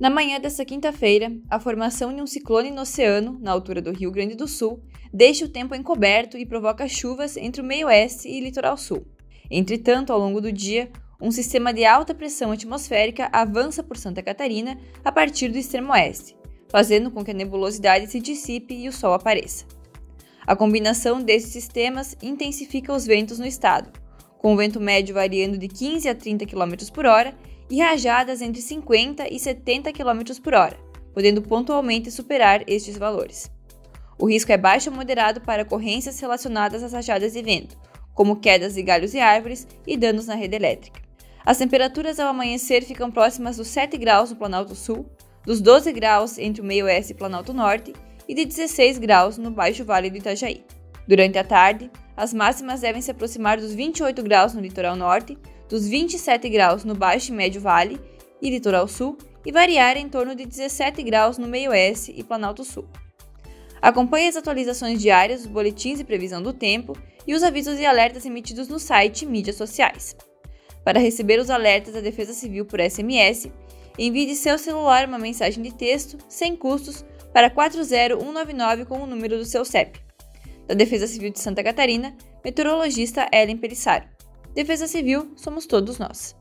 Na manhã desta quinta-feira, a formação de um ciclone no oceano, na altura do Rio Grande do Sul, deixa o tempo encoberto e provoca chuvas entre o meio-oeste e litoral sul. Entretanto, ao longo do dia, um sistema de alta pressão atmosférica avança por Santa Catarina a partir do extremo oeste, fazendo com que a nebulosidade se dissipe e o sol apareça. A combinação desses sistemas intensifica os ventos no estado, com vento médio variando de 15 a 30 km por hora e rajadas entre 50 e 70 km por hora, podendo pontualmente superar estes valores. O risco é baixo ou moderado para ocorrências relacionadas às rajadas de vento, como quedas de galhos e árvores e danos na rede elétrica. As temperaturas ao amanhecer ficam próximas dos 7 graus no Planalto Sul, dos 12 graus entre o meio-oeste e Planalto Norte e de 16 graus no Baixo Vale do Itajaí. Durante a tarde, as máximas devem se aproximar dos 28 graus no litoral norte, dos 27 graus no Baixo e Médio Vale e litoral sul e variar em torno de 17 graus no meio-oeste e Planalto Sul. Acompanhe as atualizações diárias dos boletins de previsão do tempo e os avisos e alertas emitidos no site e mídias sociais. Para receber os alertas da Defesa Civil por SMS, envie de seu celular uma mensagem de texto sem custos para 40199 com o número do seu CEP. Da Defesa Civil de Santa Catarina, meteorologista Ellen Pelissaro. Defesa Civil, somos todos nós.